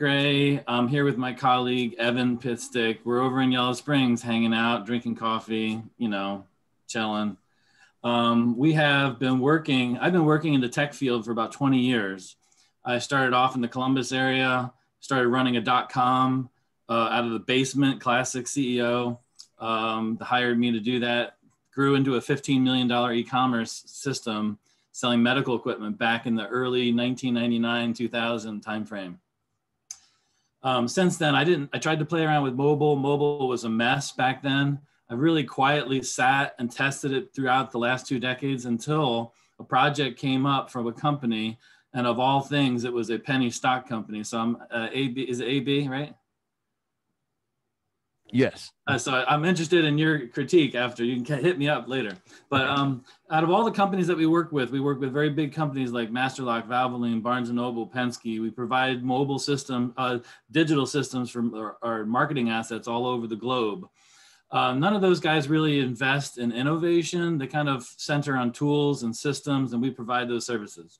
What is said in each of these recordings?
Gray. I'm here with my colleague, Evan Pitstick. We're over in Yellow Springs hanging out, drinking coffee, you know, chilling. Um, we have been working, I've been working in the tech field for about 20 years. I started off in the Columbus area, started running a dot com uh, out of the basement, classic CEO. Um, hired me to do that, grew into a $15 million e commerce system selling medical equipment back in the early 1999 2000 timeframe. Um, since then, I didn't. I tried to play around with mobile. Mobile was a mess back then. I really quietly sat and tested it throughout the last two decades until a project came up from a company, and of all things, it was a penny stock company. So I'm uh, AB. Is it AB right? Yes. Uh, so I'm interested in your critique after. You can hit me up later. But um, out of all the companies that we work with, we work with very big companies like Masterlock, Valvoline, Barnes & Noble, Penske. We provide mobile system, uh, digital systems for our, our, marketing assets all over the globe. Uh, none of those guys really invest in innovation. They kind of center on tools and systems, and we provide those services.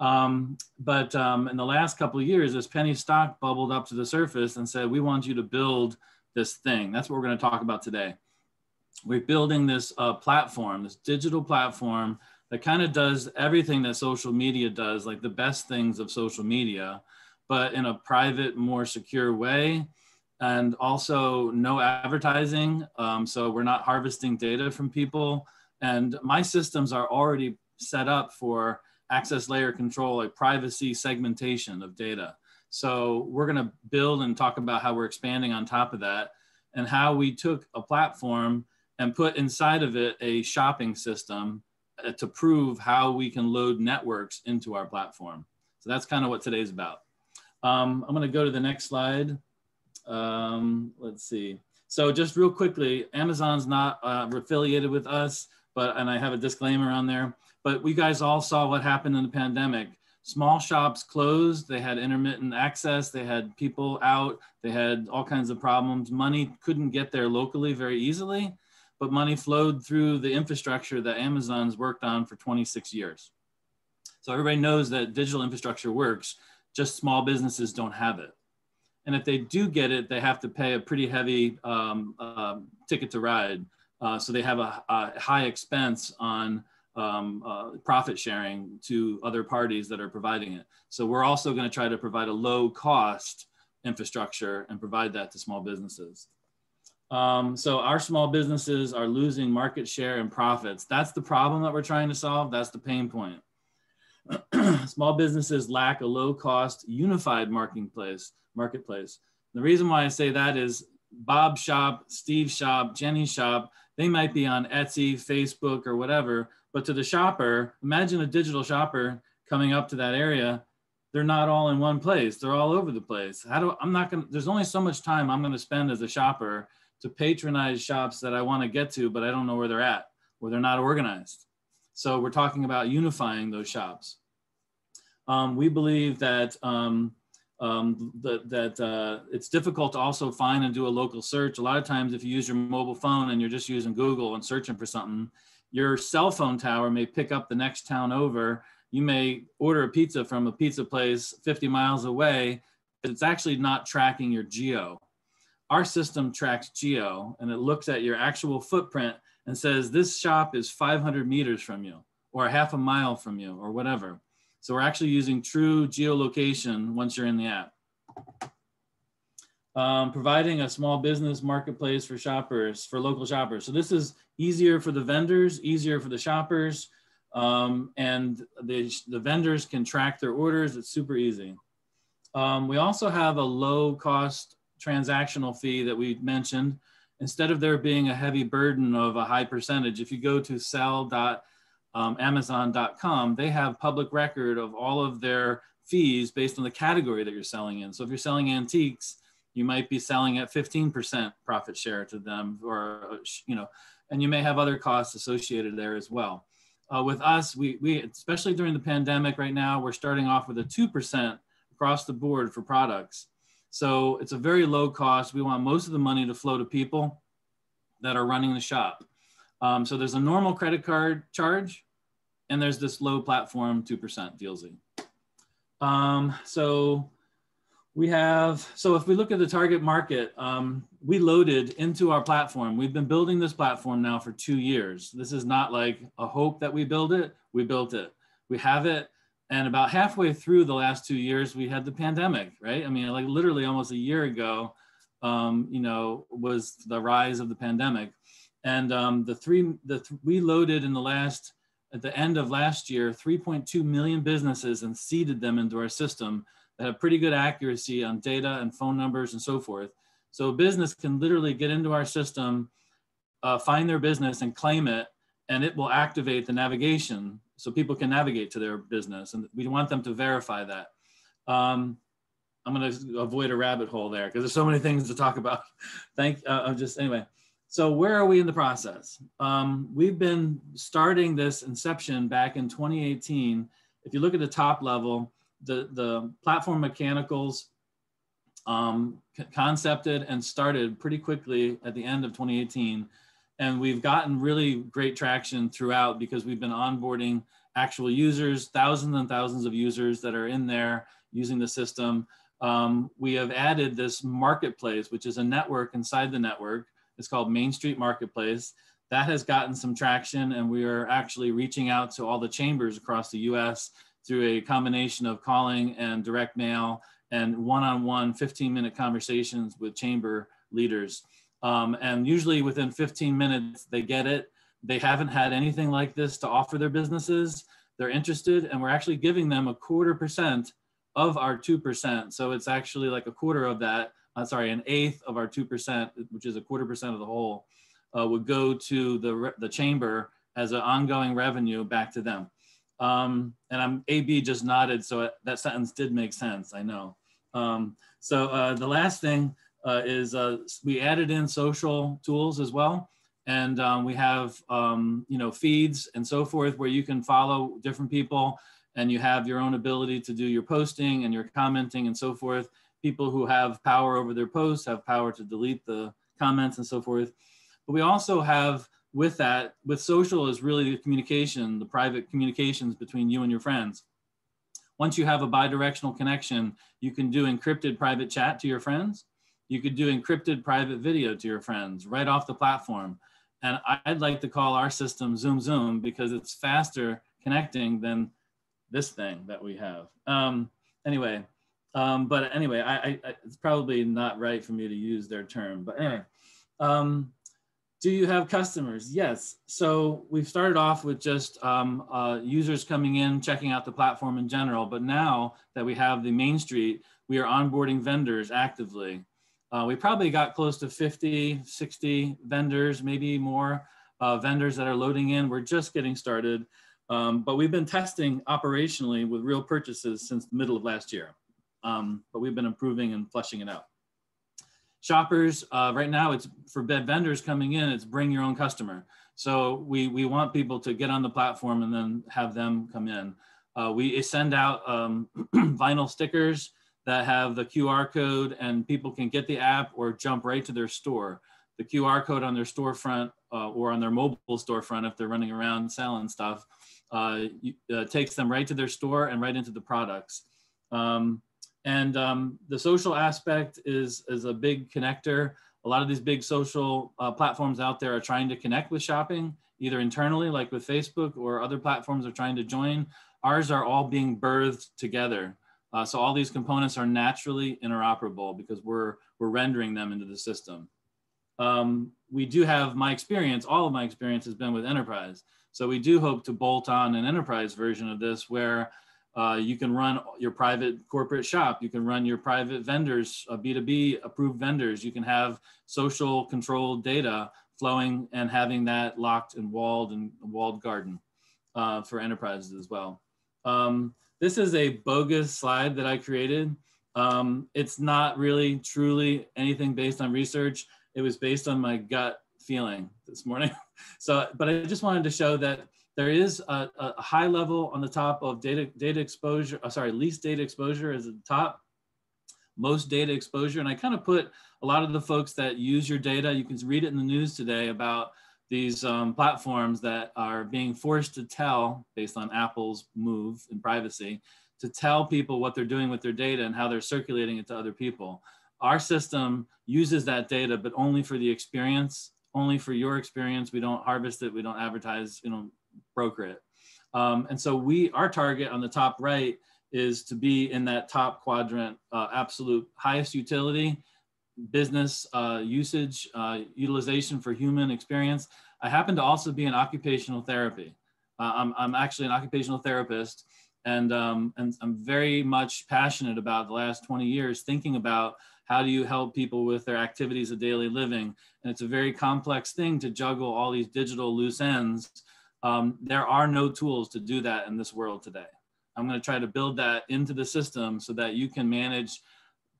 Um, but um, in the last couple of years, this penny stock bubbled up to the surface and said, we want you to build – this thing. That's what we're going to talk about today. We're building this uh, platform, this digital platform that kind of does everything that social media does, like the best things of social media, but in a private, more secure way. And also no advertising. Um, so we're not harvesting data from people. And my systems are already set up for access layer control, like privacy segmentation of data. So we're going to build and talk about how we're expanding on top of that and how we took a platform and put inside of it a shopping system uh, to prove how we can load networks into our platform. So that's kind of what today's about. Um, I'm going to go to the next slide. Um, let's see. So just real quickly, Amazon's not uh, affiliated with us, but and I have a disclaimer on there. But we guys all saw what happened in the pandemic small shops closed. They had intermittent access. They had people out. They had all kinds of problems. Money couldn't get there locally very easily but money flowed through the infrastructure that amazon's worked on for 26 years. So everybody knows that digital infrastructure works just small businesses don't have it. And if they do get it they have to pay a pretty heavy um, uh, ticket to ride. Uh, so they have a, a high expense on um, uh, profit sharing to other parties that are providing it. So we're also going to try to provide a low cost infrastructure and provide that to small businesses. Um, so our small businesses are losing market share and profits. That's the problem that we're trying to solve. That's the pain point. small businesses lack a low cost unified marketplace. marketplace. The reason why I say that is Bob's shop, Steve's shop, Jenny's shop, they might be on Etsy, Facebook, or whatever, but to the shopper, imagine a digital shopper coming up to that area. They're not all in one place. They're all over the place. How do I'm not going to, there's only so much time I'm going to spend as a shopper to patronize shops that I want to get to, but I don't know where they're at, where they're not organized. So we're talking about unifying those shops. Um, we believe that um, um, that, that uh, it's difficult to also find and do a local search. A lot of times, if you use your mobile phone and you're just using Google and searching for something, your cell phone tower may pick up the next town over. You may order a pizza from a pizza place 50 miles away, but it's actually not tracking your geo. Our system tracks geo and it looks at your actual footprint and says this shop is 500 meters from you or a half a mile from you or whatever. So we're actually using true geolocation once you're in the app. Um, providing a small business marketplace for shoppers, for local shoppers. So this is easier for the vendors, easier for the shoppers, um, and the, the vendors can track their orders. It's super easy. Um, we also have a low cost transactional fee that we mentioned. Instead of there being a heavy burden of a high percentage, if you go to sell.amazon.com, um, they have public record of all of their fees based on the category that you're selling in. So if you're selling antiques, you might be selling at 15% profit share to them or, you know, and you may have other costs associated there as well. Uh, with us, we, we, especially during the pandemic right now, we're starting off with a 2% across the board for products. So it's a very low cost. We want most of the money to flow to people that are running the shop. Um, so there's a normal credit card charge, and there's this low platform 2% dealsy. Um, so We have, so if we look at the target market, um, we loaded into our platform. We've been building this platform now for two years. This is not like a hope that we build it, we built it. We have it. And about halfway through the last two years, we had the pandemic, right? I mean, like literally almost a year ago, um, you know, was the rise of the pandemic. And um, the three, the th we loaded in the last, at the end of last year, 3.2 million businesses and seeded them into our system that have pretty good accuracy on data and phone numbers and so forth. So a business can literally get into our system, uh, find their business and claim it, and it will activate the navigation so people can navigate to their business. And we want them to verify that. Um, I'm going to avoid a rabbit hole there because there's so many things to talk about. Thank, uh, I'm just anyway. So where are we in the process? Um, we've been starting this inception back in 2018. If you look at the top level, the, the platform mechanicals um, concepted and started pretty quickly at the end of 2018. And we've gotten really great traction throughout because we've been onboarding actual users, thousands and thousands of users that are in there using the system. Um, we have added this marketplace, which is a network inside the network. It's called Main Street Marketplace. That has gotten some traction, and we are actually reaching out to all the chambers across the US through a combination of calling and direct mail and one-on-one 15-minute conversations with chamber leaders. Um, and usually within 15 minutes, they get it. They haven't had anything like this to offer their businesses. They're interested, and we're actually giving them a quarter percent of our 2%. So it's actually like a quarter of that, uh, sorry, an eighth of our 2%, which is a quarter percent of the whole, uh, would go to the, the chamber as an ongoing revenue back to them. Um, and I'm AB just nodded, so that sentence did make sense. I know. Um, so uh, the last thing uh, is uh, we added in social tools as well, and um, we have um, you know feeds and so forth where you can follow different people, and you have your own ability to do your posting and your commenting and so forth. People who have power over their posts have power to delete the comments and so forth. But we also have with that, with social is really the communication, the private communications between you and your friends. Once you have a bidirectional connection, you can do encrypted private chat to your friends. You could do encrypted private video to your friends right off the platform. And I'd like to call our system Zoom Zoom because it's faster connecting than this thing that we have. Um, anyway, um, but anyway, I, I, it's probably not right for me to use their term, but anyway. Um, do you have customers? Yes. So we've started off with just um, uh, users coming in, checking out the platform in general. But now that we have the Main Street, we are onboarding vendors actively. Uh, we probably got close to 50, 60 vendors, maybe more uh, vendors that are loading in. We're just getting started. Um, but we've been testing operationally with real purchases since the middle of last year. Um, but we've been improving and fleshing it out shoppers uh, right now it's for bed vendors coming in it's bring your own customer. So we we want people to get on the platform and then have them come in. Uh, we send out um, vinyl stickers that have the qr code and people can get the app or jump right to their store. The qr code on their storefront uh, or on their mobile storefront if they're running around selling stuff uh, uh, takes them right to their store and right into the products. Um, and um, the social aspect is, is a big connector. A lot of these big social uh, platforms out there are trying to connect with shopping, either internally, like with Facebook, or other platforms are trying to join. Ours are all being birthed together. Uh, so all these components are naturally interoperable because we're, we're rendering them into the system. Um, we do have my experience, all of my experience has been with enterprise. So we do hope to bolt on an enterprise version of this where uh, you can run your private corporate shop. You can run your private vendors, uh, B2B approved vendors. You can have social controlled data flowing and having that locked and walled and walled garden uh, for enterprises as well. Um, this is a bogus slide that I created. Um, it's not really truly anything based on research. It was based on my gut feeling this morning. so, but I just wanted to show that there is a, a, high level on the top of data, data exposure, uh, sorry, least data exposure is at the top, most data exposure. And I kind of put a lot of the folks that use your data, you can read it in the news today about these um, platforms that are being forced to tell, based on Apple's move in privacy, to tell people what they're doing with their data and how they're circulating it to other people. Our system uses that data, but only for the experience, only for your experience. We don't harvest it, we don't advertise, you know, broker it. Um, and so we, our target on the top right is to be in that top quadrant, uh, absolute highest utility, business uh, usage, uh, utilization for human experience. I happen to also be in occupational therapy. Uh, I'm, I'm actually an occupational therapist and, um, and I'm very much passionate about the last 20 years thinking about how do you help people with their activities of daily living. And it's a very complex thing to juggle all these digital loose ends. Um, there are no tools to do that in this world today. I'm going to try to build that into the system so that you can manage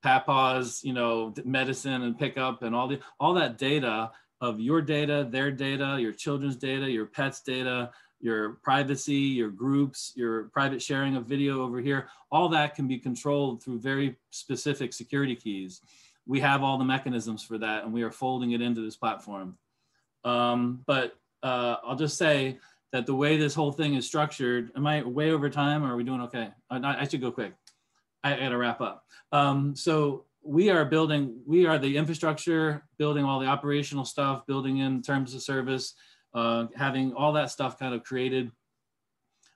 Papa's, you know, medicine and pickup and all the all that data of your data, their data, your children's data, your pets' data, your privacy, your groups, your private sharing of video over here, all that can be controlled through very specific security keys. We have all the mechanisms for that and we are folding it into this platform. Um, but uh, I'll just say that the way this whole thing is structured, am I way over time or are we doing okay? Uh, I should go quick. I, gotta wrap up. Um, so we are building, we are the infrastructure, building all the operational stuff, building in terms of service, uh, having all that stuff kind of created.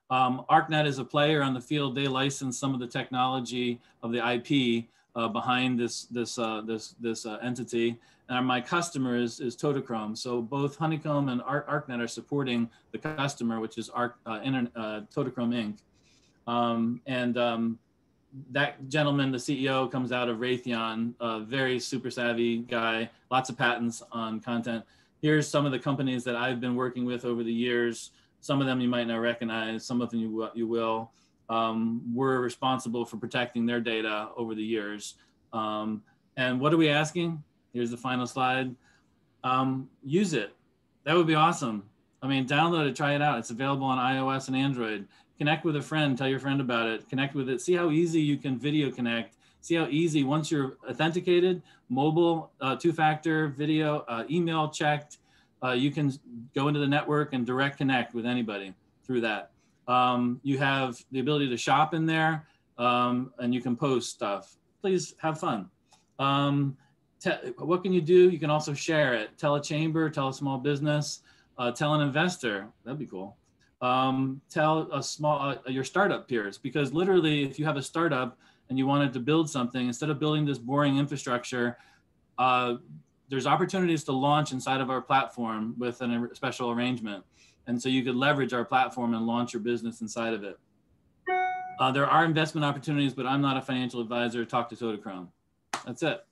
Um, ARknet is a player on the field. They license some of the technology of the IP uh, behind this this uh, this this uh, entity. And my customer is, is Totochrome. So both Honeycomb and Ar ARknet are supporting the customer, which is Arc, uh, Inter uh, Totochrome Inc. Um, and um, that gentleman, the CEO, comes out of Raytheon, a very super savvy guy, lots of patents on content. Here's some of the companies that I've been working with over the years. Some of them you might not recognize, some of them you, you will. Um, we're responsible for protecting their data over the years. Um, and what are we asking? Here's the final slide. Um, use it. That would be awesome. I mean, download it, try it out. It's available on iOS and Android. Connect with a friend, tell your friend about it, connect with it. See how easy you can video connect. See how easy, once you're authenticated, mobile, uh, two factor, video, uh, email checked, uh, you can go into the network and direct connect with anybody through that. Um, you have the ability to shop in there um, and you can post stuff. Please have fun. Um, what can you do? You can also share it. Tell a chamber, tell a small business, uh, tell an investor. That'd be cool. Um, tell a small uh, your startup peers because literally, if you have a startup and you wanted to build something, instead of building this boring infrastructure, uh, there's opportunities to launch inside of our platform with a special arrangement. And so you could leverage our platform and launch your business inside of it. Uh, there are investment opportunities, but I'm not a financial advisor. Talk to Totochrome. That's it.